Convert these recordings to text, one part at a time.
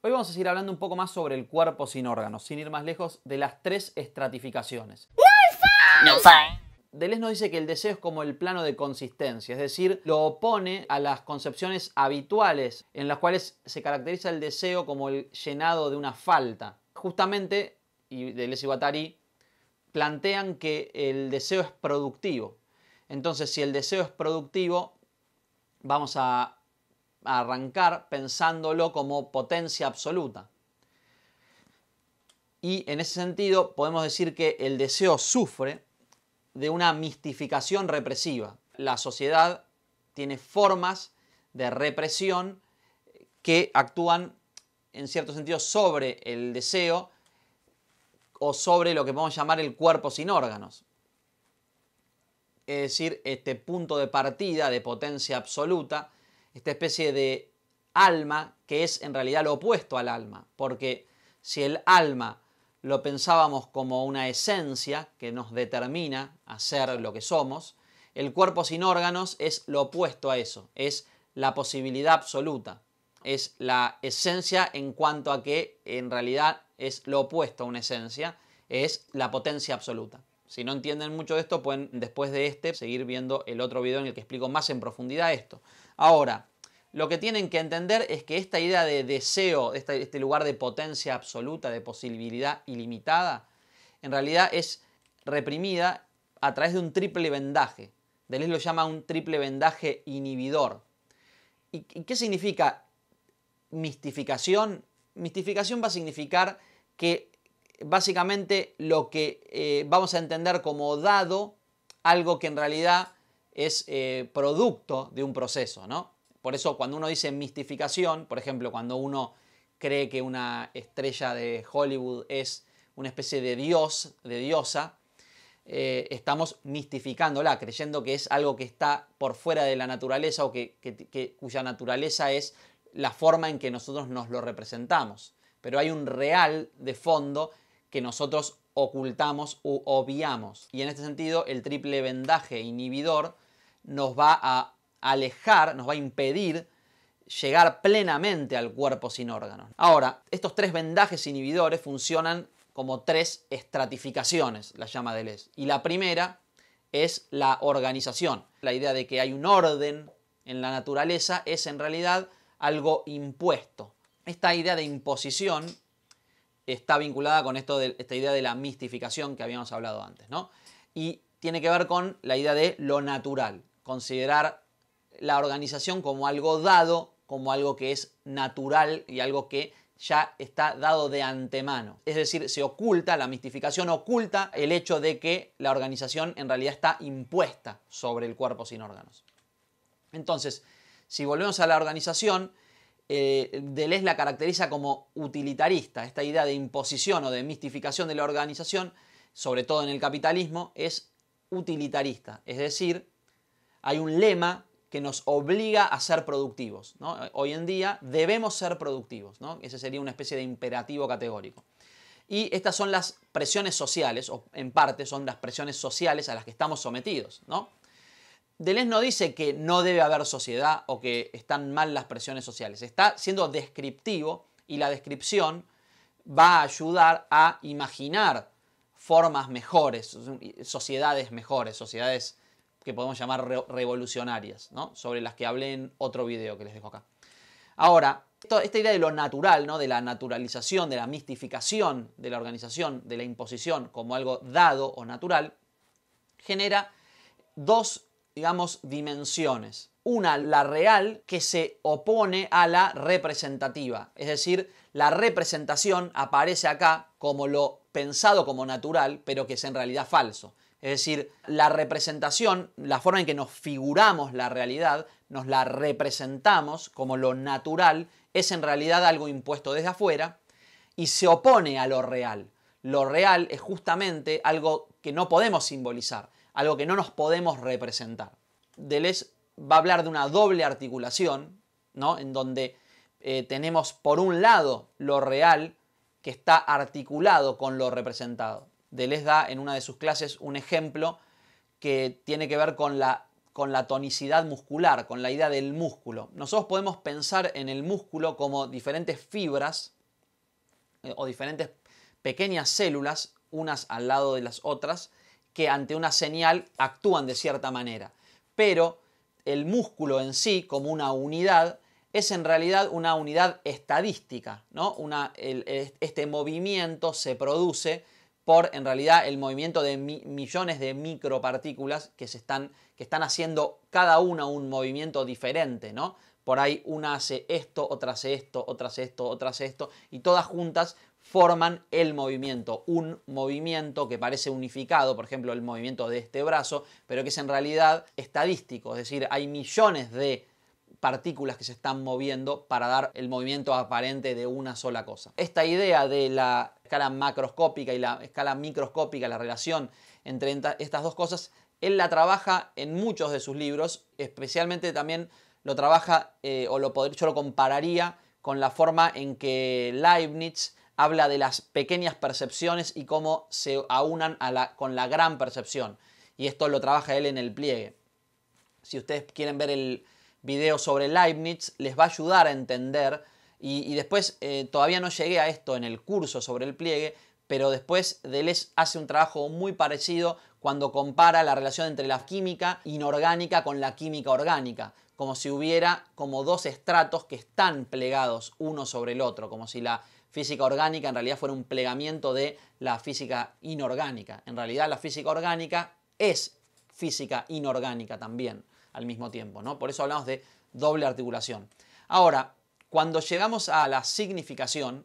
Hoy vamos a seguir hablando un poco más sobre el cuerpo sin órganos, sin ir más lejos de las tres estratificaciones. Deleuze nos dice que el deseo es como el plano de consistencia, es decir, lo opone a las concepciones habituales en las cuales se caracteriza el deseo como el llenado de una falta. Justamente, y Deleuze y Guattari plantean que el deseo es productivo. Entonces, si el deseo es productivo, vamos a arrancar pensándolo como potencia absoluta. Y en ese sentido podemos decir que el deseo sufre de una mistificación represiva. La sociedad tiene formas de represión que actúan en cierto sentido sobre el deseo o sobre lo que podemos llamar el cuerpo sin órganos. Es decir, este punto de partida de potencia absoluta esta especie de alma que es en realidad lo opuesto al alma, porque si el alma lo pensábamos como una esencia que nos determina a ser lo que somos, el cuerpo sin órganos es lo opuesto a eso, es la posibilidad absoluta, es la esencia en cuanto a que en realidad es lo opuesto a una esencia, es la potencia absoluta. Si no entienden mucho de esto, pueden después de este seguir viendo el otro video en el que explico más en profundidad esto. Ahora, lo que tienen que entender es que esta idea de deseo, este, lugar de potencia absoluta, de posibilidad ilimitada, en realidad es reprimida a través de un triple vendaje. Deleuze lo llama un triple vendaje inhibidor. ¿Y qué significa mistificación? Mistificación va a significar que básicamente lo que eh, vamos a entender como dado, algo que en realidad es eh, producto de un proceso, ¿no? Por eso cuando uno dice mistificación, por ejemplo, cuando uno cree que una estrella de Hollywood es una especie de dios, de diosa, eh, estamos mistificándola, creyendo que es algo que está por fuera de la naturaleza o que, cuya naturaleza es la forma en que nosotros nos lo representamos. Pero hay un real de fondo que nosotros ocultamos u obviamos. Y en este sentido, el triple vendaje inhibidor nos va a alejar, nos va a impedir llegar plenamente al cuerpo sin órganos. Ahora, estos tres vendajes inhibidores funcionan como tres estratificaciones, la llama Deleuze. Y la primera es la organización. La idea de que hay un orden en la naturaleza es en realidad algo impuesto. Esta idea de imposición está vinculada con esto de, esta idea de la mistificación que habíamos hablado antes, ¿no? Y tiene que ver con la idea de lo natural, considerar la organización como algo dado, como algo que es natural y algo que ya está dado de antemano. Es decir, se oculta, la mistificación oculta el hecho de que la organización en realidad está impuesta sobre el cuerpo sin órganos. Entonces, si volvemos a la organización, eh, Deleuze la caracteriza como utilitarista. Esta idea de imposición o de mistificación de la organización, sobre todo en el capitalismo, es utilitarista. Es decir, hay un lema que nos obliga a ser productivos. Hoy en día debemos ser productivos. ¿no? Ese sería una especie de imperativo categórico. Y estas son las presiones sociales, o en parte son las presiones sociales a las que estamos sometidos. Deleuze no dice que no debe haber sociedad o que están mal las presiones sociales. Está siendo descriptivo y la descripción va a ayudar a imaginar formas mejores, sociedades mejores, sociedades que podemos llamar revolucionarias, sobre las que hablé en otro video que les dejo acá. Ahora, esta idea de lo natural, ¿no? de la naturalización, de la mistificación de la organización, de la imposición como algo dado o natural, genera dos, digamos, dimensiones. Una, la real, que se opone a la representativa. Es decir, la representación aparece acá como lo pensado como natural, pero que es en realidad falso. Es decir, la representación, la forma en que nos figuramos la realidad, nos la representamos como lo natural, es en realidad algo impuesto desde afuera y se opone a lo real. Lo real es justamente algo que no podemos simbolizar, algo que no nos podemos representar. Deleuze va a hablar de una doble articulación, ¿no? en donde eh, tenemos por un lado lo real que está articulado con lo representado. Deleuze da en una de sus clases un ejemplo que tiene que ver con, la, con la tonicidad muscular, con la idea del músculo. Nosotros podemos pensar en el músculo como diferentes fibras eh, o diferentes pequeñas células, unas al lado de las otras, que ante una señal actúan de cierta manera. Pero el músculo en sí, como una unidad, es en realidad una unidad estadística. ¿no? Este movimiento se produce por en realidad el movimiento de millones de micropartículas que, se están, que están haciendo cada una un movimiento diferente. ¿no? Por ahí una hace esto, otra hace esto, otra hace esto, otra hace esto, y todas juntas forman el movimiento, un movimiento que parece unificado, por ejemplo el movimiento de este brazo, pero que es en realidad estadístico, es decir, hay millones de partículas que se están moviendo para dar el movimiento aparente de una sola cosa. Esta idea de la escala macroscópica y la escala microscópica, la relación entre estas dos cosas, él la trabaja en muchos de sus libros, especialmente también lo trabaja, eh, o lo yo lo compararía con la forma en que Leibniz habla de las pequeñas percepciones y cómo se aunan con la gran percepción. Y esto lo trabaja él en el pliegue. Si ustedes quieren ver el, video sobre Leibniz les va a ayudar a entender y, después eh, todavía no llegué a esto en el curso sobre el pliegue, pero después Deleuze hace un trabajo muy parecido cuando compara la relación entre la química inorgánica con la química orgánica, como si hubiera como dos estratos que están plegados uno sobre el otro, como si la física orgánica en realidad fuera un plegamiento de la física inorgánica. En realidad la física orgánica es física inorgánica también al mismo tiempo, ¿no? Por eso hablamos de doble articulación. Ahora, cuando llegamos a la significación,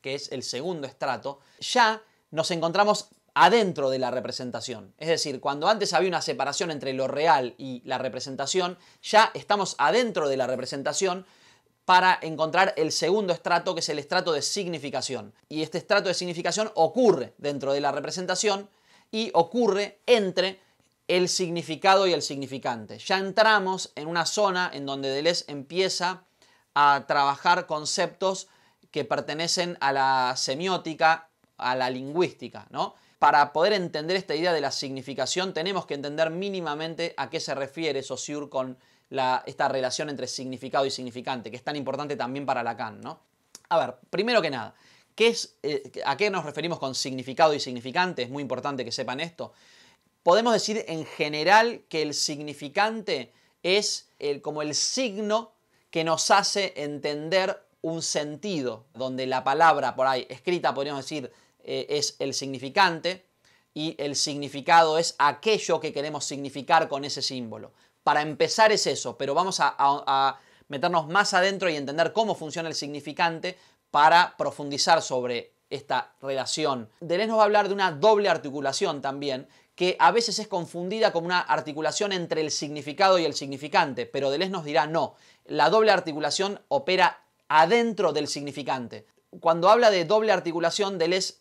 que es el segundo estrato, ya nos encontramos adentro de la representación. Es decir, cuando antes había una separación entre lo real y la representación, ya estamos adentro de la representación para encontrar el segundo estrato, que es el estrato de significación. Y este estrato de significación ocurre dentro de la representación y ocurre entre el significado y el significante. Ya entramos en una zona en donde Deleuze empieza a trabajar conceptos que pertenecen a la semiótica, a la lingüística, ¿no? Para poder entender esta idea de la significación tenemos que entender mínimamente a qué se refiere Saussure con esta relación entre significado y significante, que es tan importante también para Lacan, ¿no? A ver, primero que nada, ¿qué es, eh, ¿a qué nos referimos con significado y significante? Es muy importante que sepan esto podemos decir en general que el significante es el, como el signo que nos hace entender un sentido, donde la palabra por ahí escrita, podríamos decir, eh, es el significante y el significado es aquello que queremos significar con ese símbolo. Para empezar es eso, pero vamos a, meternos más adentro y entender cómo funciona el significante para profundizar sobre esta relación. Deleuze nos va a hablar de una doble articulación también, que a veces es confundida como una articulación entre el significado y el significante, pero Deleuze nos dirá no, la doble articulación opera adentro del significante. Cuando habla de doble articulación, Deleuze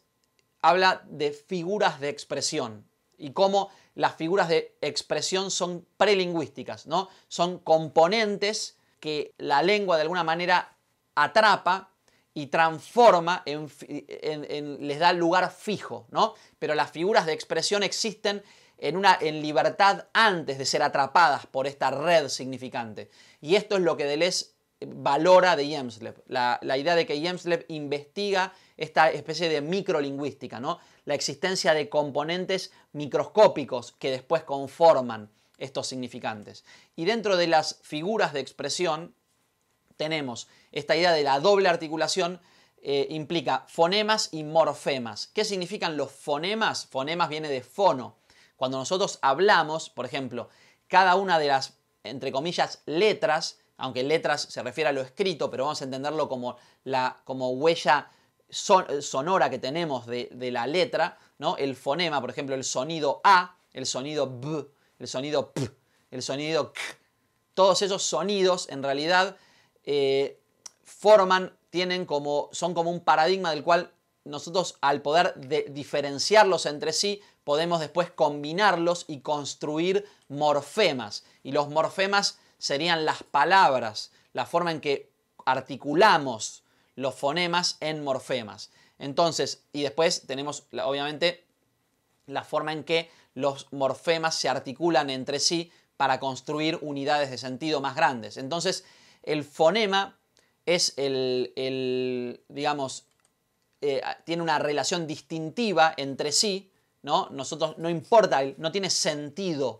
habla de figuras de expresión y cómo las figuras de expresión son prelingüísticas, ¿no? Son componentes que la lengua de alguna manera atrapa y transforma, les da lugar fijo, ¿no? Pero las figuras de expresión existen en, una, en libertad antes de ser atrapadas por esta red significante. Y esto es lo que Deleuze valora de Jemslev, la, la idea de que Jemslev investiga esta especie de microlingüística, ¿no? la existencia de componentes microscópicos que después conforman estos significantes. Y dentro de las figuras de expresión tenemos esta idea de la doble articulación eh, implica fonemas y morfemas. ¿Qué significan los fonemas? Fonemas viene de fono. Cuando nosotros hablamos, por ejemplo, cada una de las, entre comillas, letras, aunque letras se refiere a lo escrito, pero vamos a entenderlo como, la, como huella sonora que tenemos de, la letra, ¿no? El fonema, por ejemplo, el sonido A, el sonido B, el sonido P, el sonido K. Todos esos sonidos en realidad eh, forman, tienen como, son como un paradigma del cual nosotros al poder diferenciarlos entre sí, podemos después combinarlos y construir morfemas. Y los morfemas serían las palabras, la forma en que articulamos los fonemas en morfemas. Entonces, y después tenemos obviamente la forma en que los morfemas se articulan entre sí para construir unidades de sentido más grandes. Entonces, el fonema es el, digamos, eh, tiene una relación distintiva entre sí, ¿no? Nosotros, no importa, no tiene sentido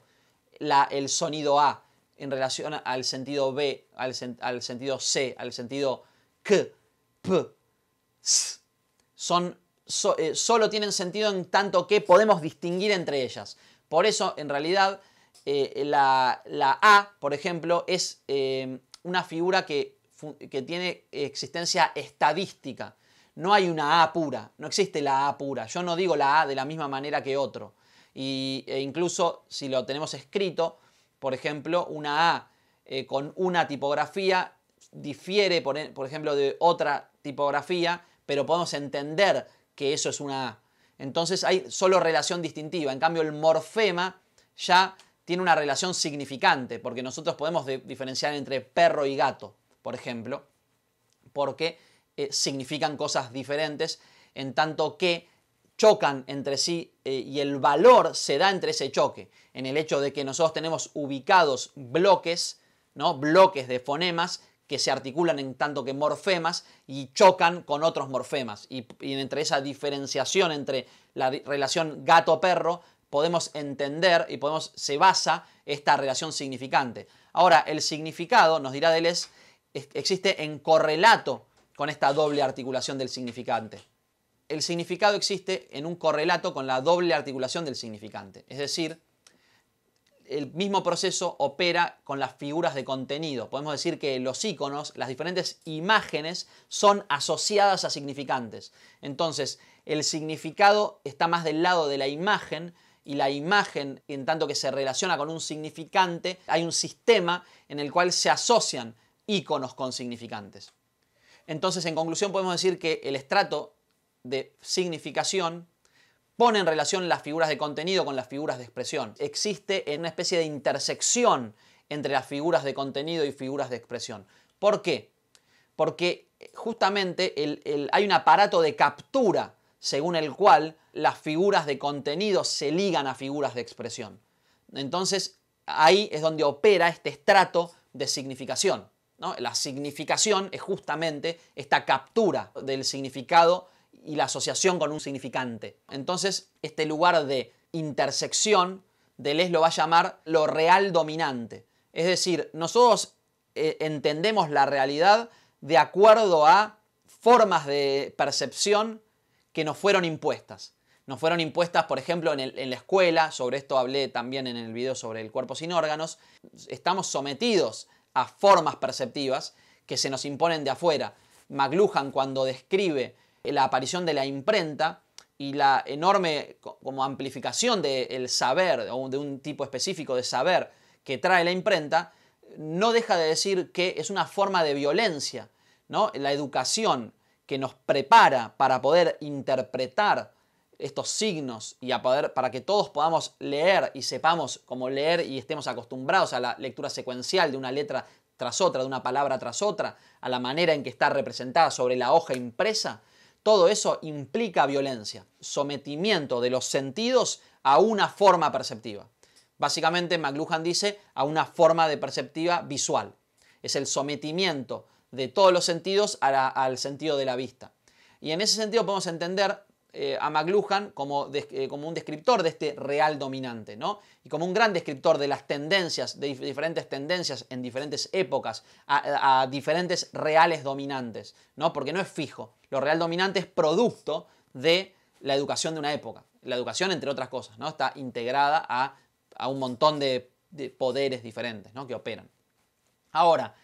la, el sonido A en relación al sentido B, al, sentido C, al sentido K, P, S. Son, eh, solo tienen sentido en tanto que podemos distinguir entre ellas. Por eso, en realidad, eh, la, A, por ejemplo, es eh, una figura que, que, tiene existencia estadística. No hay una A pura, no existe la A pura. Yo no digo la A de la misma manera que otro. Y, e incluso si lo tenemos escrito, por ejemplo, una A eh, con una tipografía difiere, por, por ejemplo, de otra tipografía, pero podemos entender que eso es una A. Entonces hay solo relación distintiva. En cambio, el morfema ya tiene una relación significante, porque nosotros podemos diferenciar entre perro y gato, por ejemplo, porque eh, significan cosas diferentes, en tanto que chocan entre sí eh, y el valor se da entre ese choque, en el hecho de que nosotros tenemos ubicados bloques, ¿no? bloques de fonemas que se articulan en tanto que morfemas y chocan con otros morfemas. Y, y entre esa diferenciación entre la relación gato-perro podemos entender y podemos, se basa esta relación significante. Ahora, el significado, nos dirá Deleuze, existe en correlato con esta doble articulación del significante. El significado existe en un correlato con la doble articulación del significante. Es decir, el mismo proceso opera con las figuras de contenido. Podemos decir que los iconos, las diferentes imágenes, son asociadas a significantes. Entonces, el significado está más del lado de la imagen y la imagen, en tanto que se relaciona con un significante, hay un sistema en el cual se asocian iconos con significantes. Entonces, en conclusión, podemos decir que el estrato de significación pone en relación las figuras de contenido con las figuras de expresión. Existe una especie de intersección entre las figuras de contenido y figuras de expresión. ¿Por qué? Porque justamente hay un aparato de captura según el cual las figuras de contenido se ligan a figuras de expresión. Entonces, ahí es donde opera este estrato de significación. La significación es justamente esta captura del significado y la asociación con un significante. Entonces, este lugar de intersección, Deleuze lo va a llamar lo real dominante. Es decir, nosotros eh, entendemos la realidad de acuerdo a formas de percepción que nos fueron impuestas. Nos fueron impuestas, por ejemplo, en, en, la escuela, sobre esto hablé también en el video sobre el cuerpo sin órganos, estamos sometidos a formas perceptivas que se nos imponen de afuera. McLuhan cuando describe la aparición de la imprenta y la enorme como amplificación del saber o de un tipo específico de saber que trae la imprenta, no deja de decir que es una forma de violencia. ¿no? La educación que nos prepara para poder interpretar estos signos y a poder, para que todos podamos leer y sepamos cómo leer y estemos acostumbrados a la lectura secuencial de una letra tras otra, de una palabra tras otra, a la manera en que está representada sobre la hoja impresa, todo eso implica violencia, sometimiento de los sentidos a una forma perceptiva. Básicamente, McLuhan dice a una forma de perceptiva visual. Es el sometimiento de todos los sentidos al sentido de la vista. Y en ese sentido podemos entender eh, a McLuhan como, eh, como, un descriptor de este real dominante, ¿no? Y como un gran descriptor de las tendencias, de diferentes tendencias en diferentes épocas, a, diferentes reales dominantes, ¿no? Porque no es fijo. Lo real dominante es producto de la educación de una época. La educación, entre otras cosas, ¿no? Está integrada a, un montón de, de poderes diferentes, ¿no? Que operan. Ahora,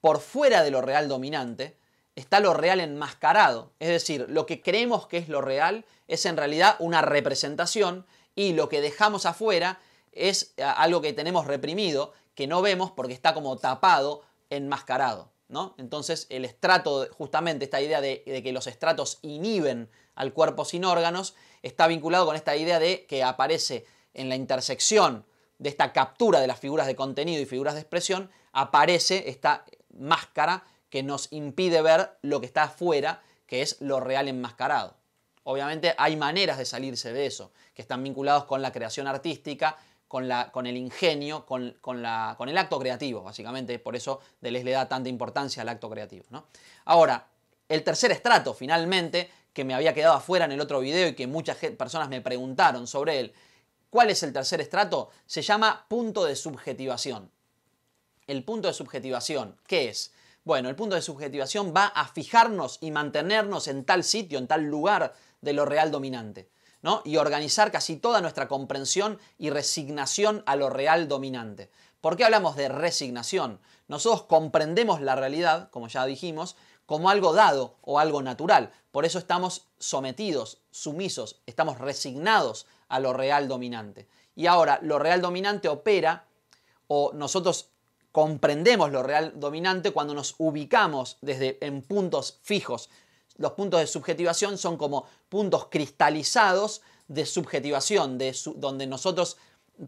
por fuera de lo real dominante, está lo real enmascarado. Es decir, lo que creemos que es lo real es en realidad una representación y lo que dejamos afuera es eh, algo que tenemos reprimido, que no vemos porque está como tapado, enmascarado. ¿no? Entonces el estrato, justamente esta idea de, de que los estratos inhiben al cuerpo sin órganos, está vinculado con esta idea de que aparece en la intersección de esta captura de las figuras de contenido y figuras de expresión, aparece esta máscara que nos impide ver lo que está afuera, que es lo real enmascarado. Obviamente hay maneras de salirse de eso, que están vinculados con la creación artística, con, la, con el ingenio, con, la, con, el acto creativo, básicamente. Por eso Deleuze le da tanta importancia al acto creativo. ¿no? Ahora, el tercer estrato, finalmente, que me había quedado afuera en el otro video y que muchas personas me preguntaron sobre él. ¿Cuál es el tercer estrato? Se llama punto de subjetivación. El punto de subjetivación, ¿qué es? Bueno, el punto de subjetivación va a fijarnos y mantenernos en tal sitio, en tal lugar de lo real dominante. ¿no? y organizar casi toda nuestra comprensión y resignación a lo real dominante. ¿Por qué hablamos de resignación? Nosotros comprendemos la realidad, como ya dijimos, como algo dado o algo natural. Por eso estamos sometidos, sumisos, estamos resignados a lo real dominante. Y ahora, lo real dominante opera o nosotros comprendemos lo real dominante cuando nos ubicamos desde en puntos fijos, los puntos de subjetivación son como puntos cristalizados de subjetivación, de donde nosotros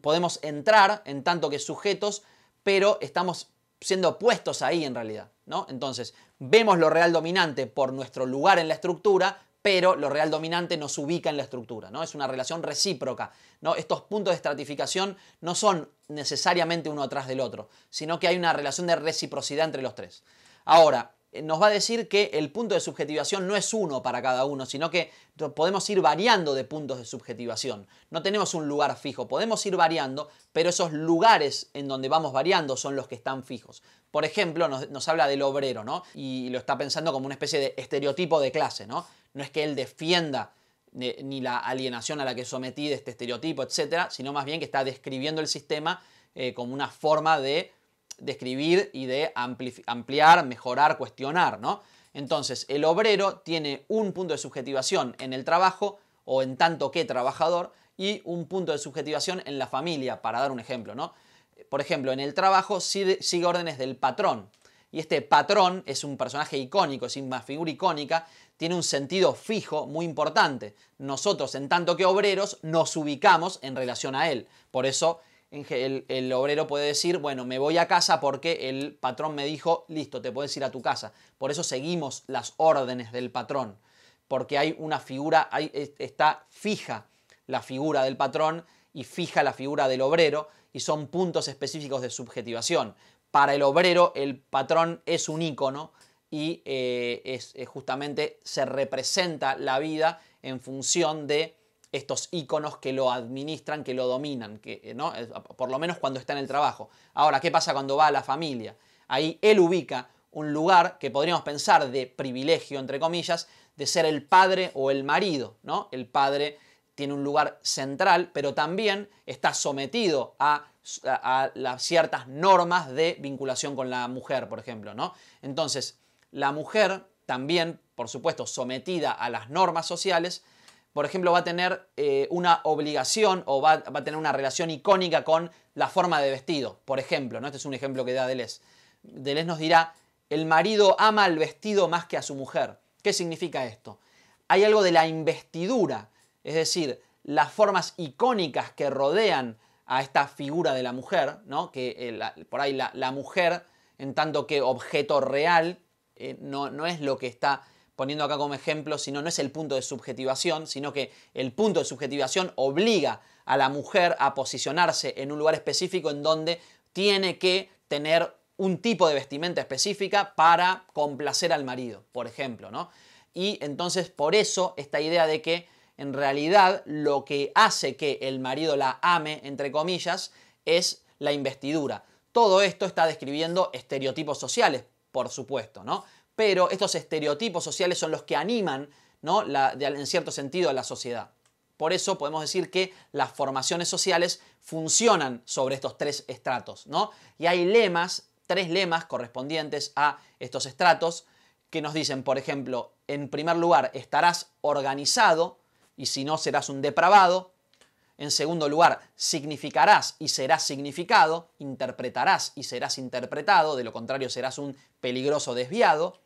podemos entrar en tanto que sujetos, pero estamos siendo puestos ahí en realidad. ¿no? Entonces, vemos lo real dominante por nuestro lugar en la estructura, pero lo real dominante nos ubica en la estructura, ¿no? Es una relación recíproca, ¿no? Estos puntos de estratificación no son necesariamente uno atrás del otro, sino que hay una relación de reciprocidad entre los tres. Ahora, nos va a decir que el punto de subjetivación no es uno para cada uno, sino que podemos ir variando de puntos de subjetivación. No tenemos un lugar fijo, podemos ir variando, pero esos lugares en donde vamos variando son los que están fijos. Por ejemplo, nos, habla del obrero, ¿no? Y lo está pensando como una especie de estereotipo de clase, ¿no? No es que él defienda eh, ni la alienación a la que sometí de este estereotipo, etcétera, sino más bien que está describiendo el sistema eh, como una forma de describir y de ampliar, mejorar, cuestionar, ¿no? Entonces, el obrero tiene un punto de subjetivación en el trabajo o en tanto que trabajador y un punto de subjetivación en la familia, para dar un ejemplo, ¿no? Por ejemplo, en el trabajo sigue órdenes del patrón. Y este patrón es un personaje icónico, es una figura icónica, tiene un sentido fijo muy importante. Nosotros, en tanto que obreros, nos ubicamos en relación a él. Por eso el, obrero puede decir, bueno, me voy a casa porque el patrón me dijo, listo, te puedes ir a tu casa. Por eso seguimos las órdenes del patrón, porque hay una figura, está fija la figura del patrón y fija la figura del obrero y son puntos específicos de subjetivación. Para el obrero el patrón es un ícono y eh, justamente se representa la vida en función de estos íconos que lo administran, que lo dominan, que, eh, ¿no? por lo menos cuando está en el trabajo. Ahora, ¿qué pasa cuando va a la familia? Ahí él ubica un lugar que podríamos pensar de privilegio, entre comillas, de ser el padre o el marido. ¿no? El padre tiene un lugar central, pero también está sometido a, las ciertas normas de vinculación con la mujer, por ejemplo. ¿no? Entonces, la mujer también, por supuesto, sometida a las normas sociales, por ejemplo, va a tener eh, una obligación o va, a tener una relación icónica con la forma de vestido. Por ejemplo, ¿no? este es un ejemplo que da Deleuze. Deleuze nos dirá, el marido ama al vestido más que a su mujer. ¿Qué significa esto? Hay algo de la investidura, es decir, las formas icónicas que rodean a esta figura de la mujer, ¿no? que eh, por ahí la, mujer, en tanto que objeto real, eh, no, no es lo que está poniendo acá como ejemplo, sino no es el punto de subjetivación, sino que el punto de subjetivación obliga a la mujer a posicionarse en un lugar específico en donde tiene que tener un tipo de vestimenta específica para complacer al marido, por ejemplo, ¿no? Y entonces por eso esta idea de que en realidad lo que hace que el marido la ame, entre comillas, es la investidura. Todo esto está describiendo estereotipos sociales, por supuesto, ¿no? Pero estos estereotipos sociales son los que animan, ¿no? en cierto sentido, a la sociedad. Por eso podemos decir que las formaciones sociales funcionan sobre estos tres estratos, ¿no? Y hay lemas, tres lemas correspondientes a estos estratos que nos dicen, por ejemplo, en primer lugar, estarás organizado y si no serás un depravado. En segundo lugar, significarás y serás significado, interpretarás y serás interpretado, de lo contrario serás un peligroso desviado.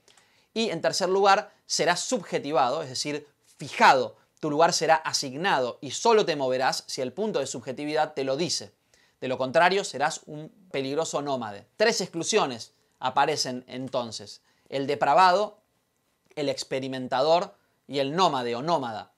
Y en tercer lugar, serás subjetivado, es decir, fijado. Tu lugar será asignado y solo te moverás si el punto de subjetividad te lo dice. De lo contrario, serás un peligroso nómade. Tres exclusiones aparecen entonces. El depravado, el experimentador y el nómade o nómada.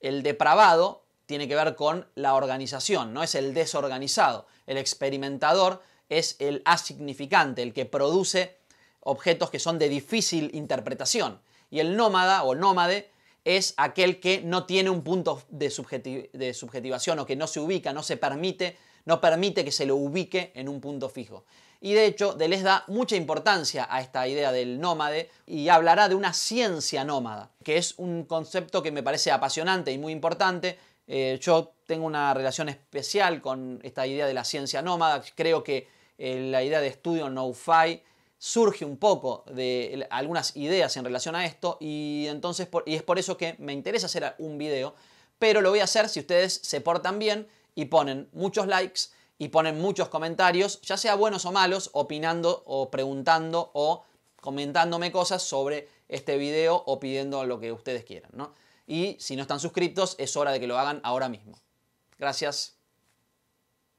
El depravado tiene que ver con la organización, no es el desorganizado. El experimentador es el asignificante, el que produce objetos que son de difícil interpretación. Y el nómada o nómade es aquel que no tiene un punto de, subjetivación o que no se ubica, no se permite, no permite que se lo ubique en un punto fijo. Y de hecho, Deleuze da mucha importancia a esta idea del nómade y hablará de una ciencia nómada, que es un concepto que me parece apasionante y muy importante. Eh, yo tengo una relación especial con esta idea de la ciencia nómada. Creo que eh, la idea de estudio no-fi surge un poco de algunas ideas en relación a esto y entonces y es por eso que me interesa hacer un video, pero lo voy a hacer si ustedes se portan bien y ponen muchos likes y ponen muchos comentarios, ya sea buenos o malos, opinando o preguntando o comentándome cosas sobre este video o pidiendo lo que ustedes quieran. Y si no están suscritos, es hora de que lo hagan ahora mismo. Gracias.